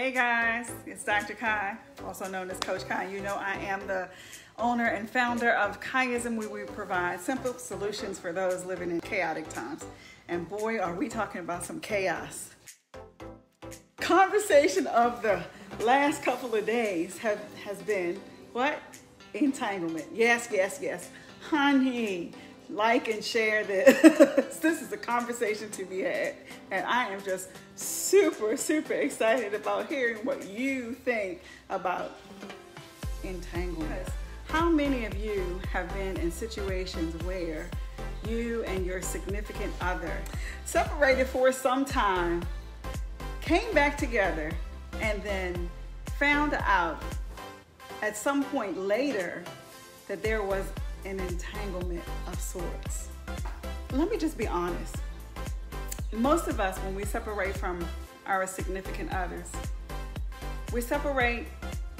Hey guys, it's Dr. Cai, also known as Coach Cai. You know I am the owner and founder of Caism, where we provide simple solutions for those living in chaotic times. And boy, are we talking about some chaos. Conversation of the last couple of days have, has been what? Entanglement. Yes, yes, yes. Honey, like and share this. this is a conversation to be had. And I am just super, super excited about hearing what you think about entanglement. How many of you have been in situations where you and your significant other separated for some time, came back together, and then found out at some point later that there was an entanglement of sorts. Let me just be honest. Most of us, when we separate from our significant others, we separate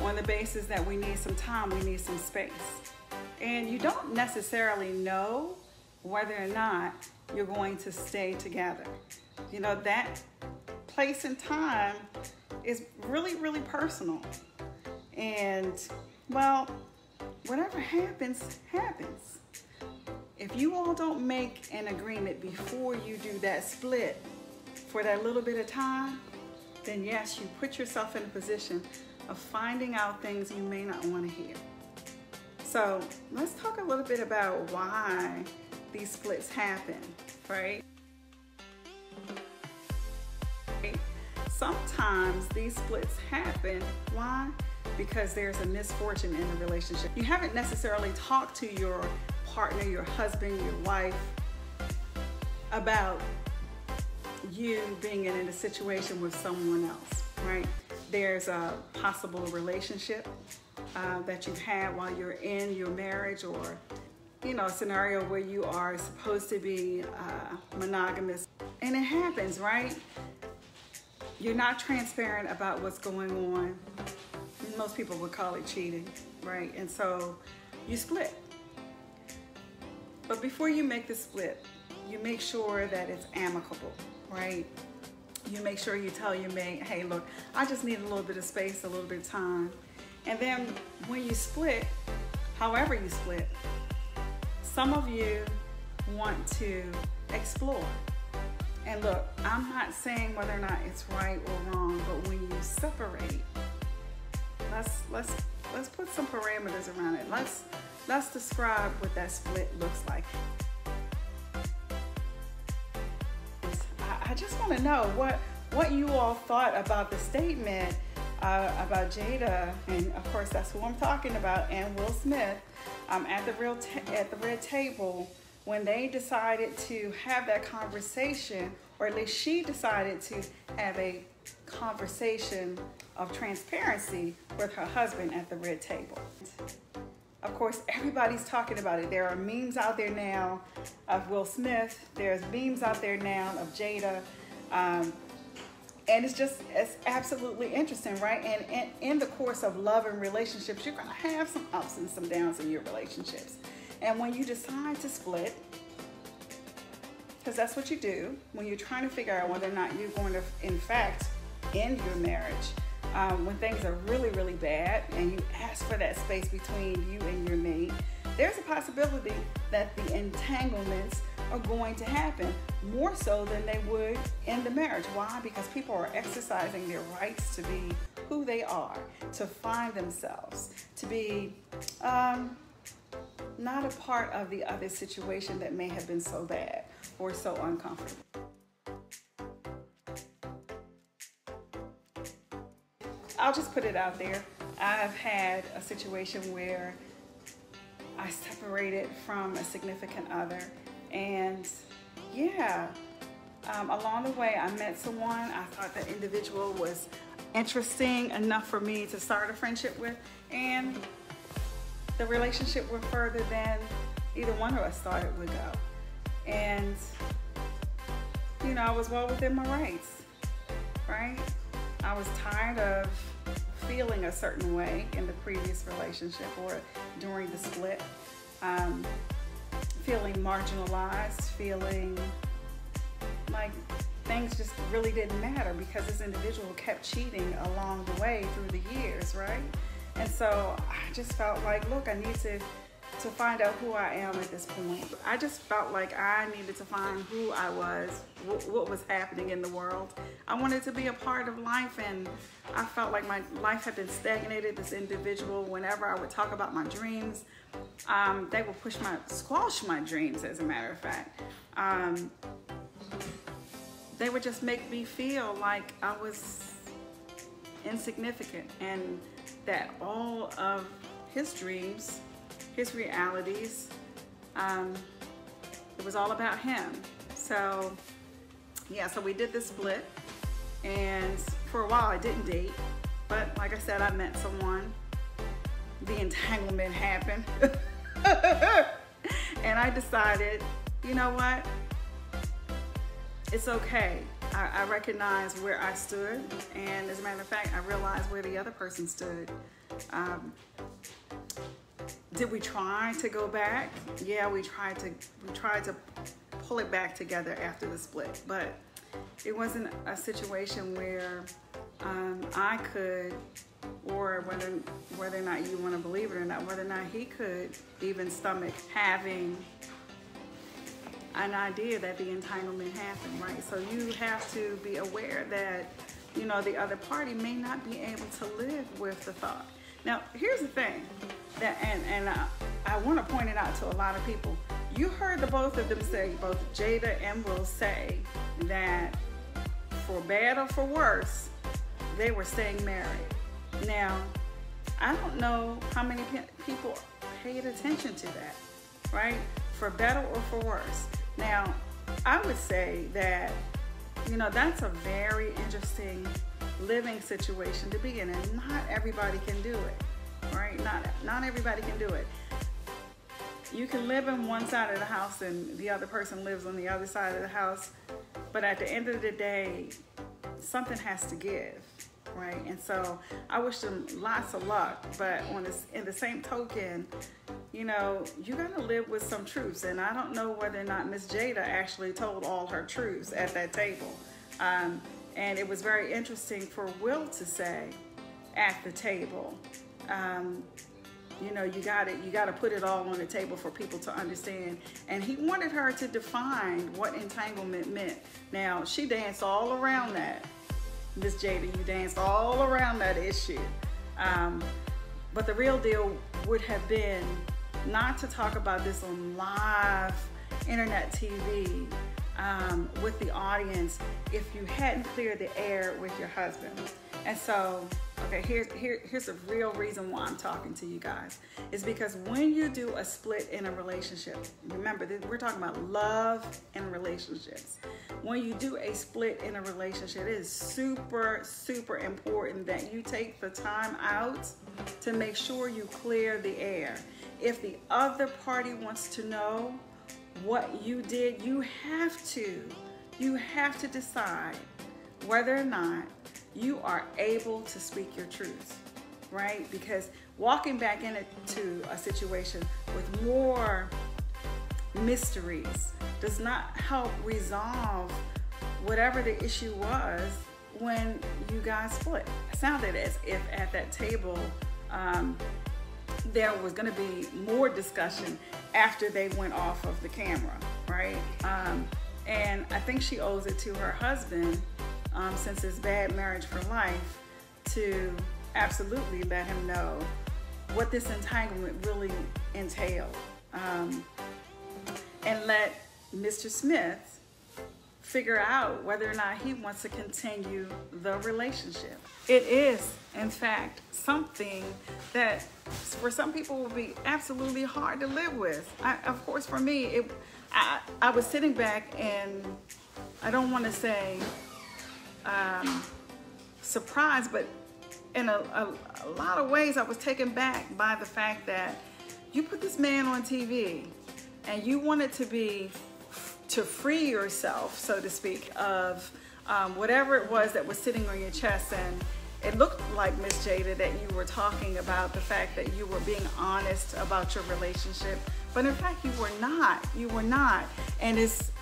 on the basis that we need some time, we need some space. And you don't necessarily know whether or not you're going to stay together. You know, that place and time is really, really personal. And, well, whatever happens, happens. If you all don't make an agreement before you do that split for that little bit of time, then yes, you put yourself in a position of finding out things you may not want to hear. So let's talk a little bit about why these splits happen, right? Sometimes these splits happen. Why? Because there's a misfortune in the relationship. You haven't necessarily talked to your partner, your husband, your wife about you being in a situation with someone else, right? There's a possible relationship uh, that you've had while you're in your marriage or you know, a scenario where you are supposed to be uh, monogamous. And it happens, right? You're not transparent about what's going on most people would call it cheating, right? And so you split. But before you make the split, you make sure that it's amicable, right? You make sure you tell your mate, hey, look, I just need a little bit of space, a little bit of time. And then when you split, however you split, some of you want to explore. And look, I'm not saying whether or not it's right or wrong, but when you separate, let's let's let's put some parameters around it. Let's let's describe what that split looks like. I, just want to know what what you all thought about the statement uh, about Jada, and of course that's who I'm talking about, and Will Smith um, at the real at the red table when they decided to have that conversation, or at least she decided to have a conversation of transparency with her husband at the red table. Of course, everybody's talking about it. There are memes out there now of Will Smith. There's memes out there now of Jada. Um, and it's just, it's absolutely interesting, right? And, and in the course of love and relationships, you're gonna have some ups and some downs in your relationships. And when you decide to split, because that's what you do, when you're trying to figure out whether or not you're going to, in fact, end your marriage, um, when things are really, really bad and you ask for that space between you and your mate, there's a possibility that the entanglements are going to happen more so than they would in the marriage. Why? Because people are exercising their rights to be who they are, to find themselves, to be um, not a part of the other situation that may have been so bad or so uncomfortable. I'll just put it out there. I've had a situation where I separated from a significant other and yeah, um, along the way I met someone, I thought that individual was interesting enough for me to start a friendship with and the relationship went further than either one of us thought it would go. And you know, I was well within my rights, right? I was tired of feeling a certain way in the previous relationship or during the split. Um, feeling marginalized, feeling like things just really didn't matter because this individual kept cheating along the way through the years, right? And so I just felt like, look, I need to to find out who I am at this point. I just felt like I needed to find who I was, what was happening in the world. I wanted to be a part of life and I felt like my life had been stagnated. This individual, whenever I would talk about my dreams, um, they would push my, squash my dreams as a matter of fact. Um, they would just make me feel like I was insignificant and that all of his dreams his realities. Um, it was all about him. So yeah, so we did the split and for a while I didn't date, but like I said, I met someone. The entanglement happened. and I decided, you know what? It's okay. I, I recognize where I stood, and as a matter of fact, I realized where the other person stood. Um, did we try to go back? Yeah, we tried to we tried to pull it back together after the split, but it wasn't a situation where um, I could, or whether whether or not you want to believe it or not, whether or not he could even stomach having an idea that the entanglement happened, right? So you have to be aware that you know the other party may not be able to live with the thought. Now, here's the thing that, and, and I, I want to point it out to a lot of people. You heard the both of them say, both Jada and Will say that for bad or for worse, they were staying married. Now, I don't know how many people paid attention to that, right? For better or for worse. Now, I would say that, you know, that's a very interesting living situation to be in, and not everybody can do it Not, not everybody can do it. You can live in one side of the house and the other person lives on the other side of the house, but at the end of the day, something has to give, right? And so I wish them lots of luck, but on this, in the same token, you know, you gotta live with some truths. And I don't know whether or not Miss Jada actually told all her truths at that table. Um, and it was very interesting for Will to say at the table um, you know, you got it. You got to put it all on the table for people to understand. And he wanted her to define what entanglement meant. Now she danced all around that. Miss Jada, you danced all around that issue. Um, but the real deal would have been not to talk about this on live internet TV um, with the audience if you hadn't cleared the air with your husband. And so Okay, here's here, here's the real reason why I'm talking to you guys. Is because when you do a split in a relationship, remember we're talking about love and relationships. When you do a split in a relationship, it is super, super important that you take the time out to make sure you clear the air. If the other party wants to know what you did, you have to. You have to decide whether or not you are able to speak your truth, right? Because walking back into a situation with more mysteries does not help resolve whatever the issue was when you guys split. It sounded as if at that table um, there was going to be more discussion after they went off of the camera, right? Um, and I think she owes it to her husband um, since it's bad marriage for life, to absolutely let him know what this entanglement really entailed. Um, and let Mr. Smith figure out whether or not he wants to continue the relationship. It is, in fact, something that for some people will be absolutely hard to live with. I, of course, for me, it, I, I was sitting back and I don't want to say um, surprised, but in a, a, a lot of ways, I was taken back by the fact that you put this man on TV and you wanted to be to free yourself, so to speak, of um, whatever it was that was sitting on your chest. And it looked like, Miss Jada, that you were talking about the fact that you were being honest about your relationship. But in fact, you were not. You were not. And it's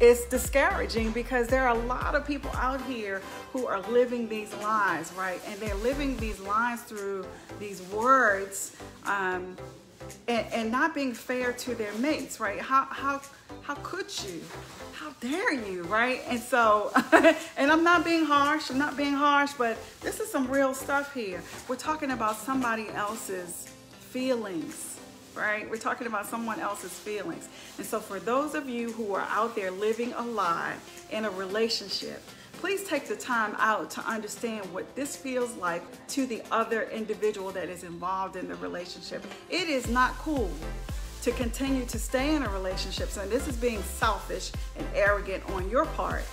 it's discouraging because there are a lot of people out here who are living these lies, right? And they're living these lies through these words um, and, and not being fair to their mates, right? How, how, how could you? How dare you, right? And so, and I'm not being harsh, I'm not being harsh, but this is some real stuff here. We're talking about somebody else's feelings right? We're talking about someone else's feelings. And so for those of you who are out there living a lie in a relationship, please take the time out to understand what this feels like to the other individual that is involved in the relationship. It is not cool to continue to stay in a relationship. So this is being selfish and arrogant on your part.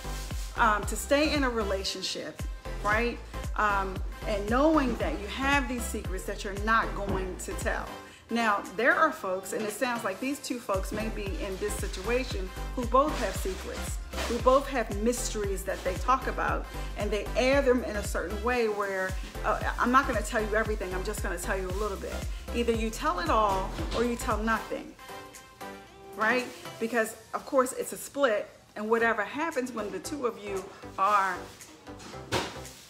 Um, to stay in a relationship, right? Um, and knowing that you have these secrets that you're not going to tell. Now, there are folks, and it sounds like these two folks may be in this situation, who both have secrets, who both have mysteries that they talk about, and they air them in a certain way where uh, I'm not going to tell you everything, I'm just going to tell you a little bit. Either you tell it all or you tell nothing, right? Because, of course, it's a split, and whatever happens when the two of you are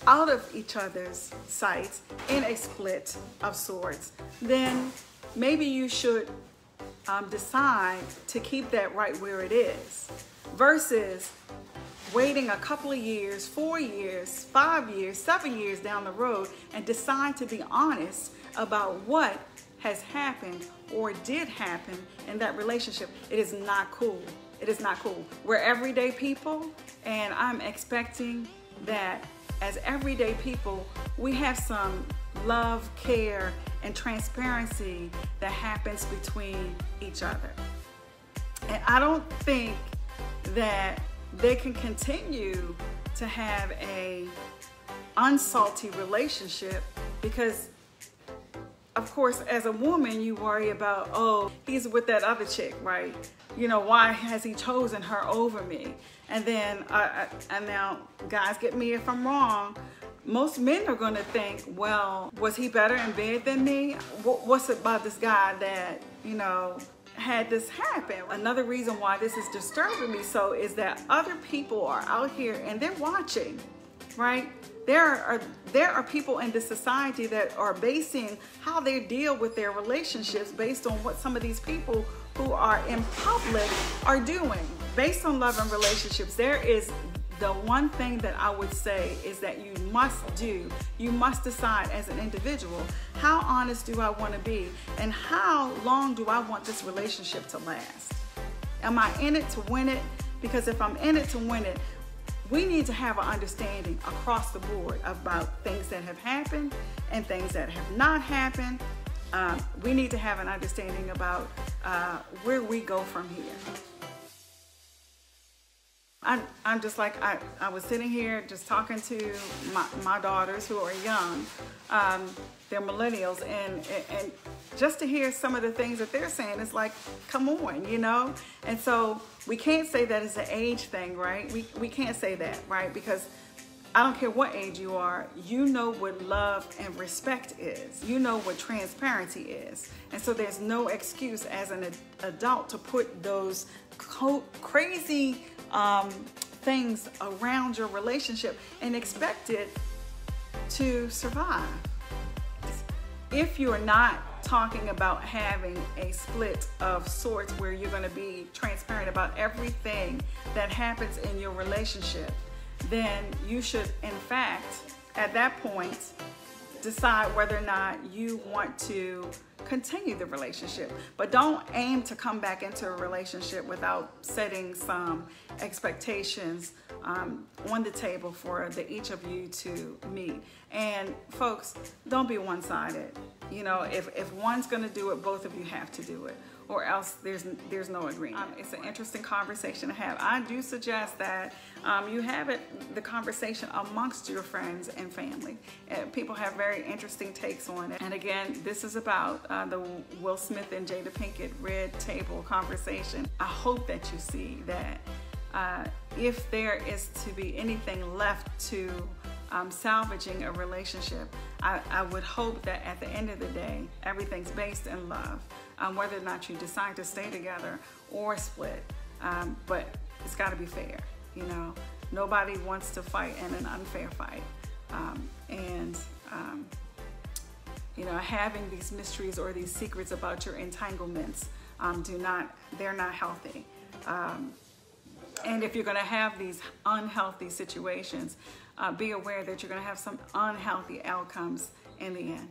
out of each other's sights in a split of sorts, then maybe you should um, decide to keep that right where it is versus waiting a couple of years, four years, five years, seven years down the road and decide to be honest about what has happened or did happen in that relationship. It is not cool. It is not cool. We're everyday people, and I'm expecting that as everyday people, we have some love, care, and transparency that happens between each other. And I don't think that they can continue to have a unsalty relationship because of course as a woman you worry about oh he's with that other chick right you know why has he chosen her over me and then uh, and now guys get me if i'm wrong most men are going to think, well, was he better in bed than me? What's it about this guy that, you know, had this happen? Another reason why this is disturbing me so is that other people are out here and they're watching, right? There are there are people in this society that are basing how they deal with their relationships based on what some of these people who are in public are doing. Based on love and relationships, there is the one thing that I would say is that you must do, you must decide as an individual, how honest do I want to be and how long do I want this relationship to last? Am I in it to win it? Because if I'm in it to win it, we need to have an understanding across the board about things that have happened and things that have not happened. Um, we need to have an understanding about uh, where we go from here. I, I'm just like, I, I was sitting here just talking to my, my daughters who are young. Um, they're millennials and, and just to hear some of the things that they're saying, it's like, come on, you know? And so we can't say that it's an age thing, right? We, we can't say that, right? Because I don't care what age you are, you know what love and respect is. You know what transparency is. And so there's no excuse as an adult to put those crazy um, things around your relationship and expect it to survive. If you're not talking about having a split of sorts where you're going to be transparent about everything that happens in your relationship, then you should, in fact, at that point, decide whether or not you want to continue the relationship. But don't aim to come back into a relationship without setting some expectations um, on the table for the each of you to meet. And folks, don't be one-sided. You know, if, if one's gonna do it, both of you have to do it or else there's there's no agreement. Um, it's an interesting conversation to have. I do suggest that um, you have it the conversation amongst your friends and family. And people have very interesting takes on it. And again, this is about uh, the Will Smith and Jada Pinkett Red Table conversation. I hope that you see that uh, if there is to be anything left to um, salvaging a relationship, I, I, would hope that at the end of the day, everything's based in love, um, whether or not you decide to stay together or split. Um, but it's got to be fair. You know, nobody wants to fight in an unfair fight, um, and um, you know, having these mysteries or these secrets about your entanglements um, do not, they're not healthy. Um, and if you're going to have these unhealthy situations, uh, be aware that you're going to have some unhealthy outcomes in the end.